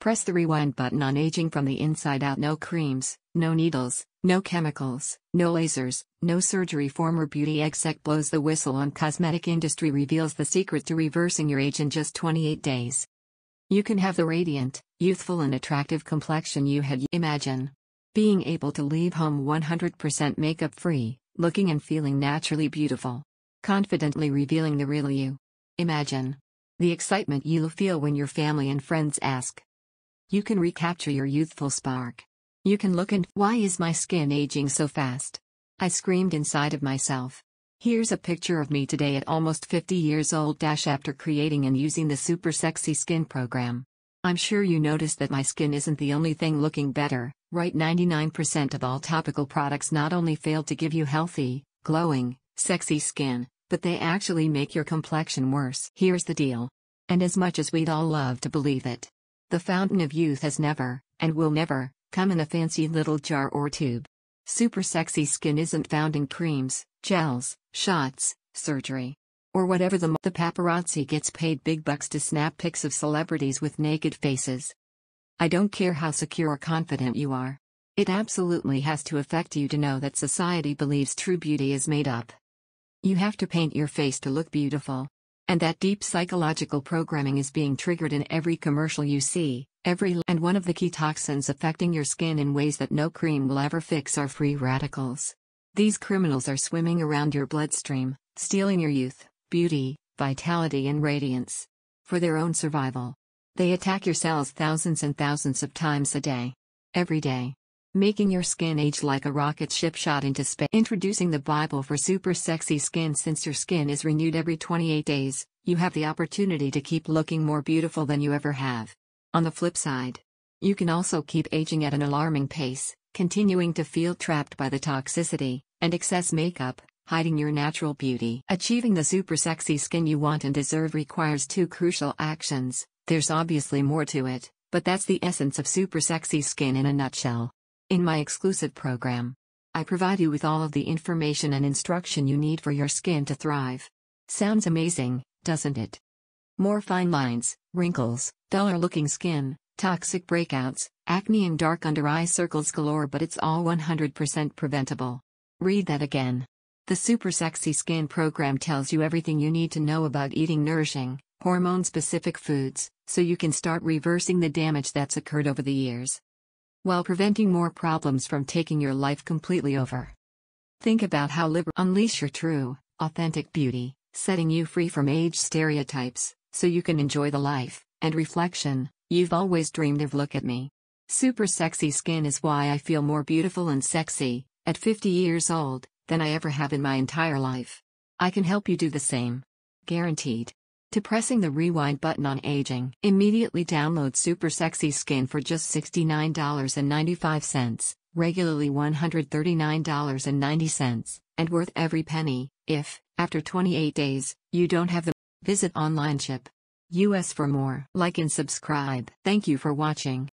Press the rewind button on aging from the inside out. No creams, no needles, no chemicals, no lasers, no surgery. Former beauty exec blows the whistle on cosmetic industry reveals the secret to reversing your age in just 28 days. You can have the radiant, youthful and attractive complexion you had imagine. Being able to leave home 100% makeup free, looking and feeling naturally beautiful. Confidently revealing the real you. Imagine. The excitement you'll feel when your family and friends ask. You can recapture your youthful spark. You can look and why is my skin aging so fast? I screamed inside of myself. Here's a picture of me today at almost 50 years old dash after creating and using the super sexy skin program. I'm sure you noticed that my skin isn't the only thing looking better, right 99% of all topical products not only fail to give you healthy, glowing, sexy skin, but they actually make your complexion worse. Here's the deal. And as much as we'd all love to believe it, the fountain of youth has never, and will never, come in a fancy little jar or tube. Super sexy skin isn't found in creams, gels, shots, surgery, or whatever the, the paparazzi gets paid big bucks to snap pics of celebrities with naked faces. I don't care how secure or confident you are. It absolutely has to affect you to know that society believes true beauty is made up. You have to paint your face to look beautiful. And that deep psychological programming is being triggered in every commercial you see, every and one of the key toxins affecting your skin in ways that no cream will ever fix are free radicals. These criminals are swimming around your bloodstream, stealing your youth, beauty, vitality and radiance. For their own survival. They attack your cells thousands and thousands of times a day. Every day making your skin age like a rocket ship shot into space. Introducing the Bible for super sexy skin Since your skin is renewed every 28 days, you have the opportunity to keep looking more beautiful than you ever have. On the flip side, you can also keep aging at an alarming pace, continuing to feel trapped by the toxicity and excess makeup, hiding your natural beauty. Achieving the super sexy skin you want and deserve requires two crucial actions. There's obviously more to it, but that's the essence of super sexy skin in a nutshell. In my exclusive program, I provide you with all of the information and instruction you need for your skin to thrive. Sounds amazing, doesn't it? More fine lines, wrinkles, duller looking skin, toxic breakouts, acne, and dark under eye circles galore, but it's all 100% preventable. Read that again. The Super Sexy Skin program tells you everything you need to know about eating nourishing, hormone specific foods, so you can start reversing the damage that's occurred over the years while preventing more problems from taking your life completely over. Think about how liber unleash your true, authentic beauty, setting you free from age stereotypes, so you can enjoy the life and reflection you've always dreamed of. Look at me. Super sexy skin is why I feel more beautiful and sexy at 50 years old than I ever have in my entire life. I can help you do the same. Guaranteed to pressing the rewind button on aging. Immediately download Super Sexy Skin for just $69.95, regularly $139.90, and worth every penny, if, after 28 days, you don't have the visit online ship. US for more. Like and subscribe. Thank you for watching.